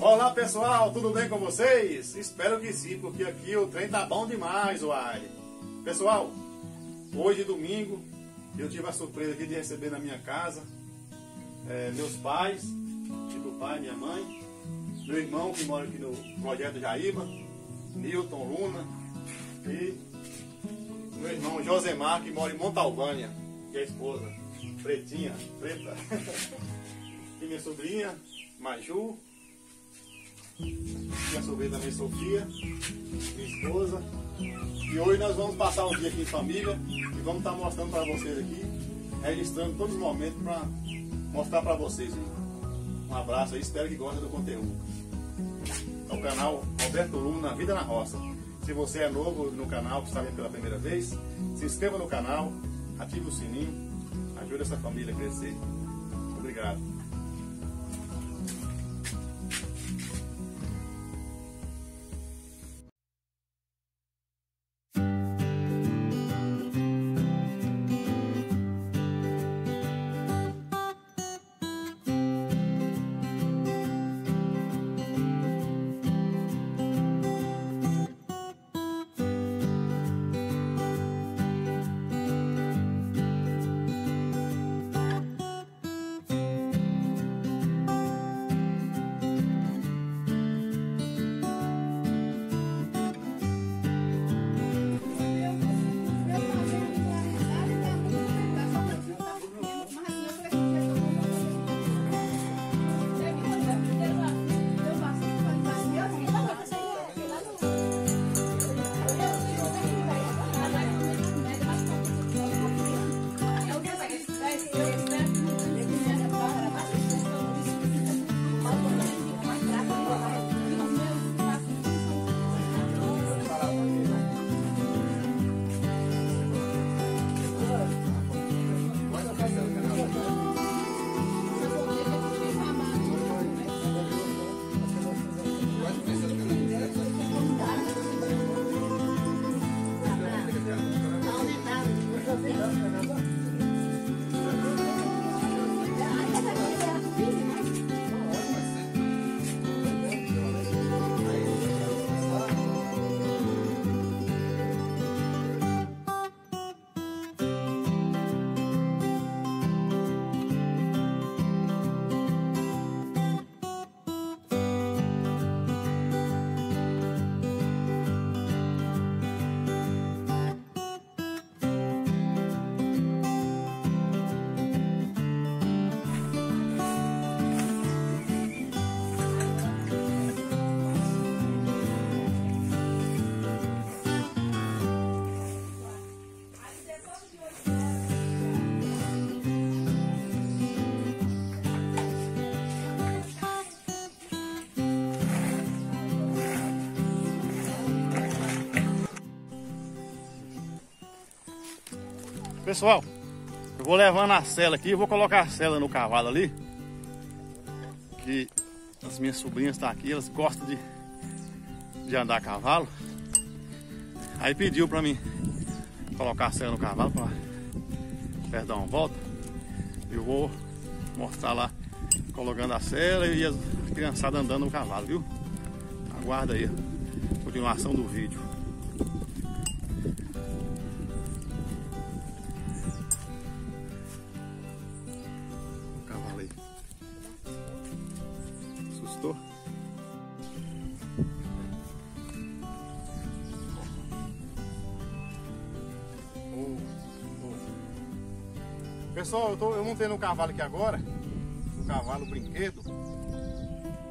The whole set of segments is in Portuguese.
Olá pessoal, tudo bem com vocês? Espero que sim, porque aqui o trem tá bom demais, uai. Pessoal, hoje domingo, eu tive a surpresa aqui de receber na minha casa é, meus pais, tipo pai, minha mãe, meu irmão que mora aqui no Projeto Jaíba, Newton, Luna e meu irmão Josemar que mora em Montalvânia, que é a esposa, pretinha, preta. e minha sobrinha, Maju, minha sobrinha também Sofia, minha esposa. E hoje nós vamos passar um dia aqui em família e vamos estar mostrando para vocês aqui, registrando todos os momentos para mostrar para vocês. Um abraço aí, espero que gostem do conteúdo. É o canal Roberto Luna na Vida na Roça. Se você é novo no canal, que está vendo pela primeira vez, se inscreva no canal, ative o sininho, ajude essa família a crescer. Obrigado. Pessoal, eu vou levando a cela aqui, vou colocar a cela no cavalo ali. Que as minhas sobrinhas estão aqui, elas gostam de, de andar a cavalo. Aí pediu pra mim colocar a cela no cavalo para dar uma volta. Eu vou mostrar lá colocando a cela e as criançadas andando no cavalo, viu? Aguarda aí a continuação do vídeo. Pessoal, eu, tô, eu montei no cavalo aqui agora, no cavalo brinquedo,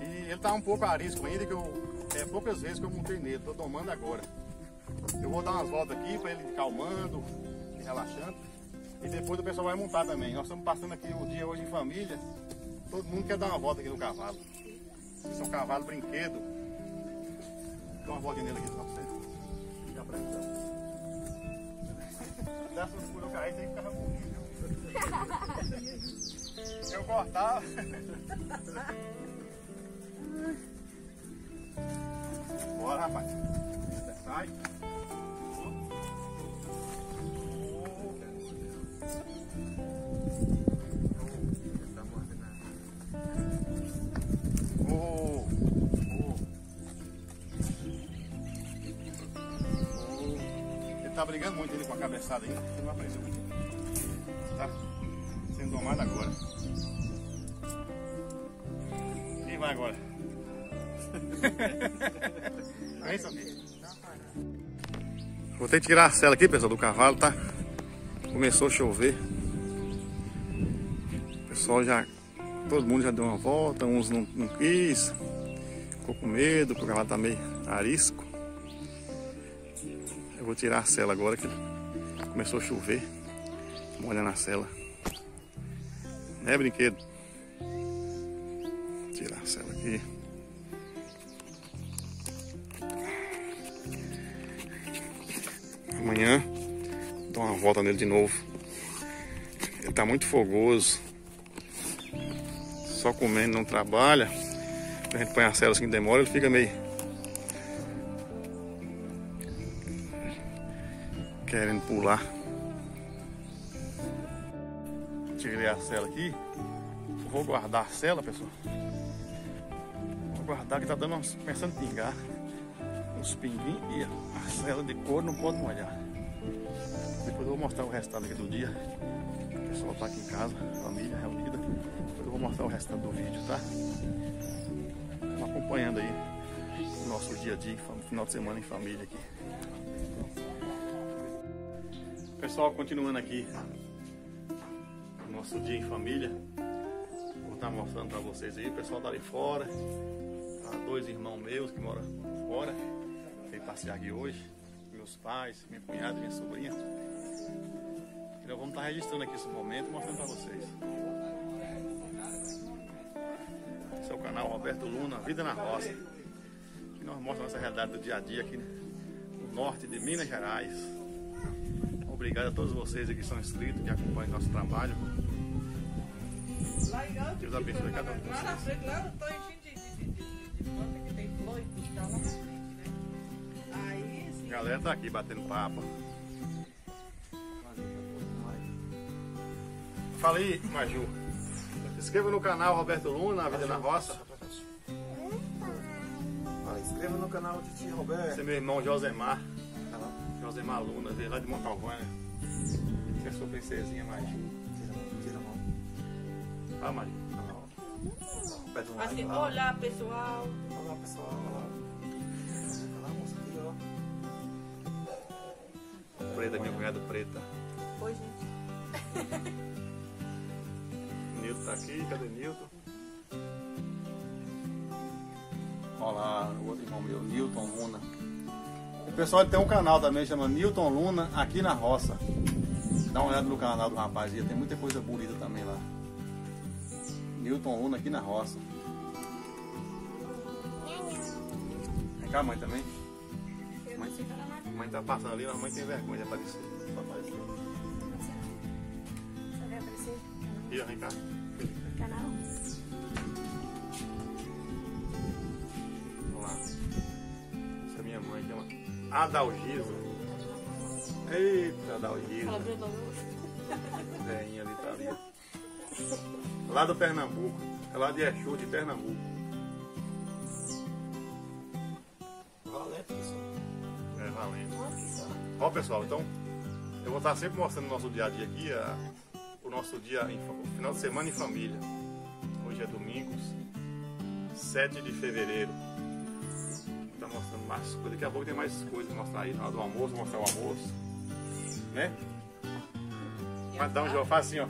e ele tá um pouco arisco ainda, que eu, é poucas vezes que eu montei nele, tô domando agora. Eu vou dar umas voltas aqui para ele calmando, relaxando, e depois o pessoal vai montar também. Nós estamos passando aqui o dia hoje em família, todo mundo quer dar uma volta aqui no cavalo. Esse é um cavalo brinquedo. Dá uma volta nele aqui pra vocês. Já pra Dessas por eu cair, tem que ficar. Eu cortava. Bora, rapaz. Sai. tá brigando muito ele com a cabeçada aí, não apareceu muito. Sendo domado agora. Quem vai agora? Vem, Sofia. Vou ter que tirar a cela aqui, pessoal, do cavalo, tá? Começou a chover. O pessoal já. Todo mundo já deu uma volta, uns não, não quis. Ficou com medo, porque o cavalo tá meio arisco. Eu vou tirar a cela agora que começou a chover. Molha na cela. Né, brinquedo? Vou tirar a cela aqui. Amanhã dou uma volta nele de novo. Ele tá muito fogoso. Só comendo, não trabalha. A gente põe a cela assim que demora, ele fica meio. Querendo pular. Tirei a cela aqui. Vou guardar a cela, pessoal. Vou guardar que tá dando começando a pingar. Uns pinguinhos e a cela de couro não pode molhar. Depois eu vou mostrar o restante aqui do dia. O pessoal tá aqui em casa, família reunida. Depois eu vou mostrar o restante do vídeo, tá? Estamos acompanhando aí o nosso dia a dia, final de semana em família aqui. Pessoal, continuando aqui nosso dia em família. Vou estar mostrando para vocês aí. O pessoal tá ali fora. Tá dois irmãos meus que moram fora. Veio passear aqui hoje. Meus pais, minha cunhada, minha sobrinha. Então vamos estar registrando aqui esse momento e mostrando para vocês. Esse é o canal Roberto Luna, Vida na Roça. Que nós mostramos essa realidade do dia a dia aqui no norte de Minas Gerais. Obrigado a todos vocês que são inscritos, que acompanham nosso trabalho. Deus abençoe cada um de Lá na frente, lá tô enchendo de, planta que tem flor e tudo, tá lá na frente, né? Aí, A sim, galera tá aqui batendo papo. Fala aí, Maju. Se inscreva no canal Roberto Luna, Vida na Roça. Ah, inscreva no canal de Tio Esse Roberto. é meu irmão Josemar. Tá. Josemar Luna, veio lá de Montalvânia. Essa é a sua princesinha Maju. Ah, ó. Pede um assim, lá. olá pessoal. Olá, pessoal. Olha lá. Olha lá, moça. Aqui, ó. Preta, minha cunhada preta. Oi, gente. Nilton tá aqui, cadê Nilton? Olha lá, o outro irmão meu, Nilton Luna. O pessoal tem um canal também, chama Nilton Luna, aqui na roça. Dá uma olhada no canal do rapaz aí, tem muita coisa bonita também lá. Nilton Luna aqui na roça. Vem cá, mãe também. Mãe, mãe tá passando ali, mas a mãe tem vergonha de aparecer. Só aparecer. Você vai aparecer Aqui, ó, vem cá. canal? Vamos lá. Essa é minha mãe, chama Adalgiso. Eita, Adalgiso. Veinha ali tá ali. Lá do Pernambuco. É lá de Exu, de Pernambuco. Valente, pessoal. É, valendo. Ó, pessoal, então eu vou estar sempre mostrando o nosso dia a dia aqui, a- o nosso dia, em, o final de semana em família. Hoje é domingo, 7 de fevereiro. Vou estar mostrando mais coisas. Daqui a pouco tem mais coisas pra mostrar aí na hora do almoço, mostrar o almoço. Né? Mas dá um jogo, faz assim, ó.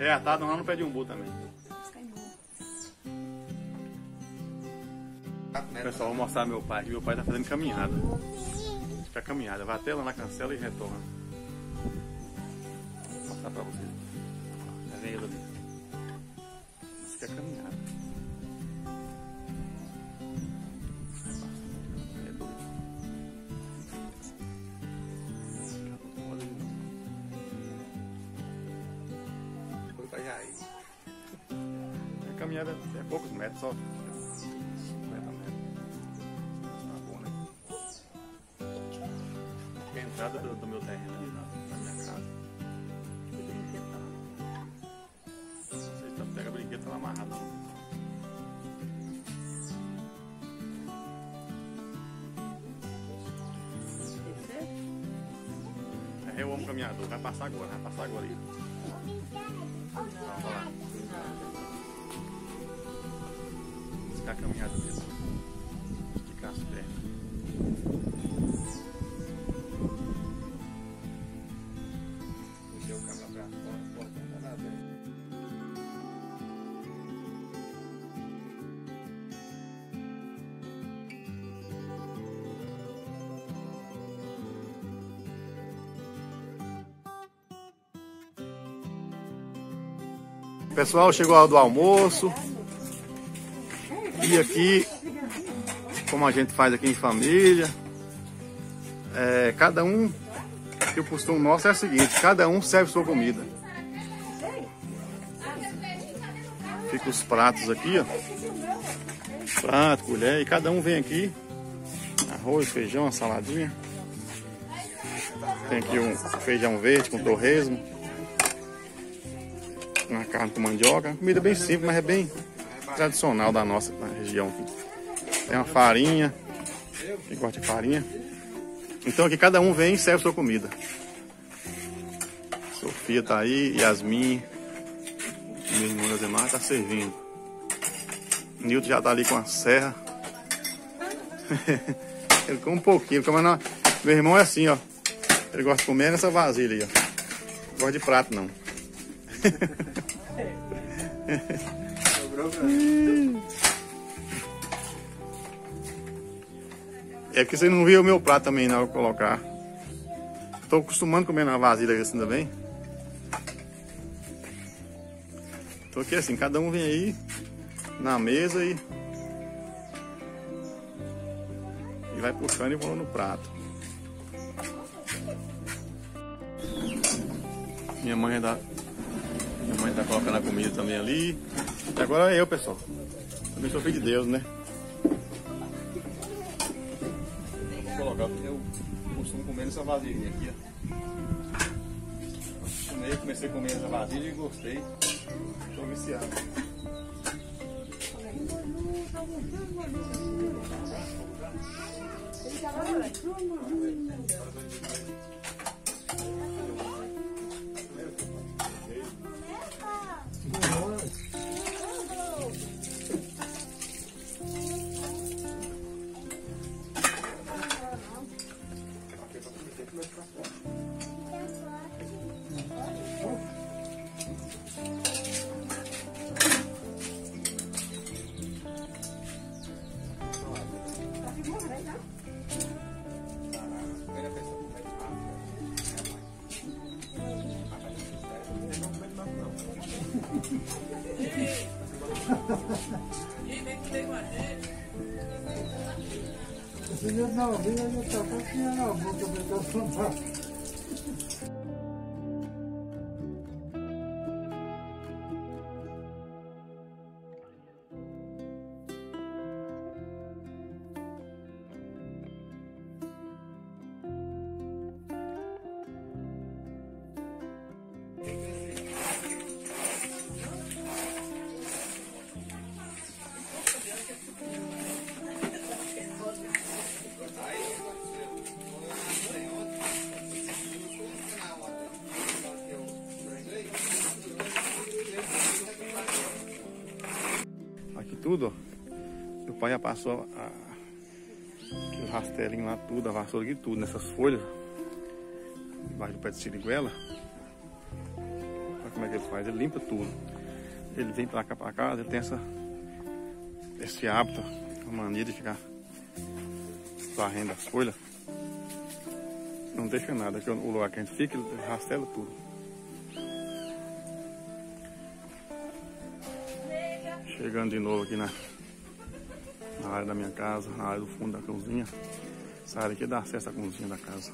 É, tá lá no pé de umbu também. Pessoal, vou mostrar meu pai. Meu pai tá fazendo caminhada. Fica caminhada. Vai até lá na cancela e retorna. caminhada é, é poucos metros só. Tá né? é a entrada do, do, meu terreno ali na, na minha casa. Eu tenho pega brinquedo tá lá amarrado. É o homem caminhador, vai passar agora, vai passar agora aí. Vamos lá. Ficar caminhada mesmo. Esticar as pernas. Puxei o cabelo pra fora, a porta não aberta. Pessoal, chegou a hora do almoço. E aqui, como a gente faz aqui em família, é, cada um, que o costume nosso é o seguinte, cada um serve sua comida. Fica os pratos aqui, ó. Prato, colher, e cada um vem aqui. Arroz, feijão, uma saladinha. Tem aqui um feijão verde com torresmo uma carne com mandioca. Comida bem simples, mas é bem tradicional da nossa da região aqui. Tem uma farinha. Quem gosta de farinha? Então aqui cada um vem e serve sua comida. Sofia tá aí, Yasmin, minha irmã Zemar tá servindo. Nilton já tá ali com a serra. Ele come um pouquinho, come na... meu irmão é assim, ó. Ele gosta de comer nessa vasilha aí, ó. Não gosta de prato não. É porque você não viu o meu prato também na hora de colocar. Tô acostumando a comer na vasilha assim também. Tô aqui assim, cada um vem aí na mesa e. E vai puxando e pondo no prato. Minha mãe dá minha mãe tá colocando a comida também ali. E agora é eu, pessoal. Também sou filho de Deus, né? Vou colocar, porque eu costumo comer nessa vasilhinha aqui, ó. Acostumei, comecei a comer nessa vasilha e gostei. Tô viciado. E Filho não, filho não tá com na boca, porque eu sou Aqui tudo, ó. Meu pai já passou a, o rastelinho lá tudo, a vassoura aqui tudo, nessas folhas. Debaixo do pé de siriguela. Olha como é que ele faz, ele limpa tudo. Ele vem pra cá pra casa, ele tem essa, esse hábito, a mania de ficar varrendo as folhas. Não deixa nada, aqui o lugar que a gente fica, ele rastela tudo. Chegando de novo aqui na, na área da minha casa, na área do fundo da cozinha. Essa área aqui dá acesso à cozinha da casa.